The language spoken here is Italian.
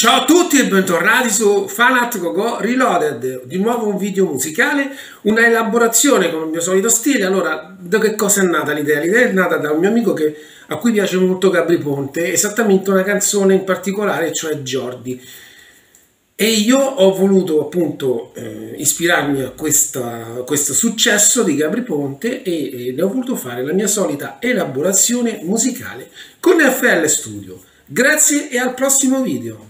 Ciao a tutti e bentornati su Fanat Gogo Reloaded, di nuovo un video musicale, una elaborazione con il mio solito stile. Allora, da che cosa è nata l'idea? L'idea è nata da un mio amico che, a cui piace molto Gabri Ponte, esattamente una canzone in particolare, cioè Jordi. E io ho voluto appunto eh, ispirarmi a, questa, a, questo successo di Gabri Ponte e, e ne ho voluto fare la mia solita elaborazione musicale con FL Studio. Grazie e al prossimo video!